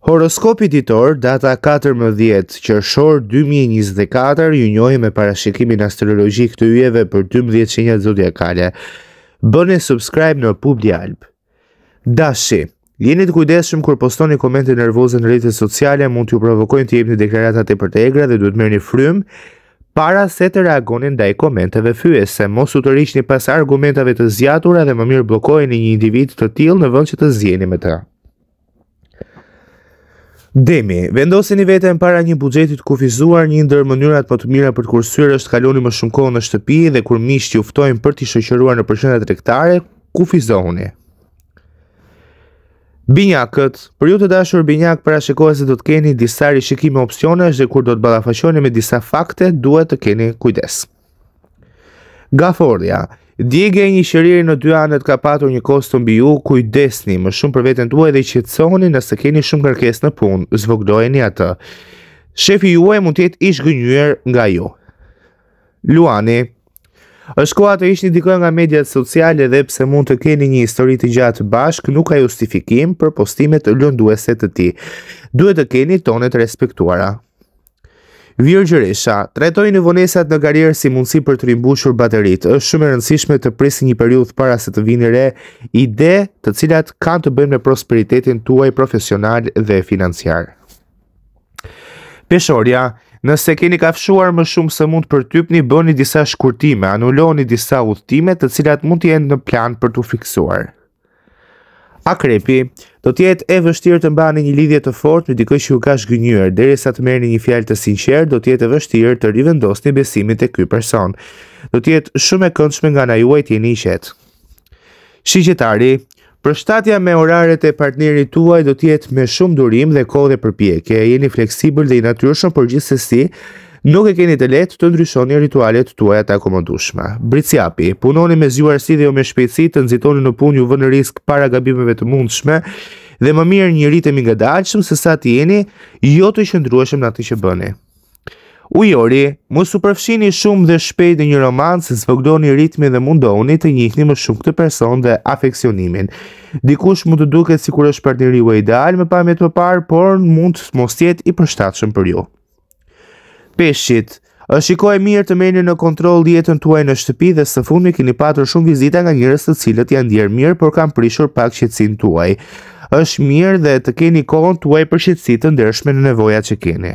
Horoskopi ditor, data 14 qershor 2024, ju njoh me parashikimin astrologjik të yjeve për 12 shenjat zodiakale. Bëni subscribe në Publi Alb. Dashi, jini të kujdeshëm kur postoni komente nervoze në rrjetet sociale, mund t'ju provokojnë të jepni deklarata tepër të egra dhe duhet merrni frymë para se të reagoni ndaj komenteve fyese. Mos u tërhiqni pas argumentave të zgjatura dhe më mirë bllokojeni një individ të tillë në vend që të ziheni me të. Demi, vendoseni veten para një buxheti të kufizuar, një ndër mënyrat më të mira për të kursyer është kaloni më shumë kohë në shtëpi dhe kur miqtë ju ftojnë për t'i shoqëruar nëpër qendra tregtare, kufizohuni. Binjakët, për ju të dashur binjakë parashikohet se do të keni disa rishikime opsionesh dhe kur do të ballafaqoheni me disa fakte, duhet të keni kujdes. Gaforrja, Djegia e një qiriri në dy anët ka patur një kosto mbi ju, kujdesuni më shumë për veten tuaj dhe qetësohuni nëse keni shumë ngarkesë në punë, zvogëlojeni atë. Shefi juaj mund të jetë i zhgënjyer nga ju. Luani, është koha të hiqni dikë nga mediat sociale edhe pse mund të keni një histori të gjatë bashkë, nuk ka justifikim për postimet lënduese të tij. Duhet të keni tone të respektuara. Virgjëresha, trajtojini vonesat në karrierë si mundësi për të rimbushur bateritë. Është shumë e rëndësishme të prisni një periudhë para se të vini re ide të cilat kanë të bëjnë me prosperitetin tuaj profesional dhe financiar. Peshorja, nëse keni kafshuar më shumë se mund përtypni, bëni disa shkurtime, anuloni disa udhëtime të cilat mund të jenë në plan për t'u fiksuar. Akrepi, do të jetë e vështirë të mbani një lidhje të fortë me dikë që ju ka zhgënjyer, derisa të merrni një fjalë të sinqertë, do të jetë e vështirë të rivendosni besimin tek ky person. Do të jetë shumë e këndshme nga ana juaj të jeni i qetë. Shigjetari, Përshtatja me oraret e partnerit tuaj do të jetë me shumë durim dhe kohë dhe përpjekje. Jeni fleksibël dhe i natyrshëm, por gjithsesi Nuk e keni të lehtë të ndryshoni ritualet tuaja të akomodueshme. Bricjapi, punoni me zgjuarsi dhe jo me shpejtësi të nxitoni në punë ju vë në risk para gabimeve të mundshme dhe më mirë një ritëm i ngadalshëm se sa të jeni jo të qëndrueshëm në atë që bëni. Ujori, mos u përfshini shumë dhe shpejt në një romancë, zvogëloni ritmin dhe mundohuni të njihni më shumë këtë person dhe afeksionimin. Dikush mund të duket sikur është partneri juaj ideal me pamje të parë, por mund të mos jetë i përshtatshëm për ju. Peshqit, është një kohë e mirë të merrni në kontroll jetën tuaj në shtëpi dhe së fundmi keni patur shumë vizita nga njerëz të cilët janë ndier mirë, por kanë prishur pak qetësinë tuaj. është mirë dhe të keni kohën tuaj për qetësi të ndershme në nevoja që keni.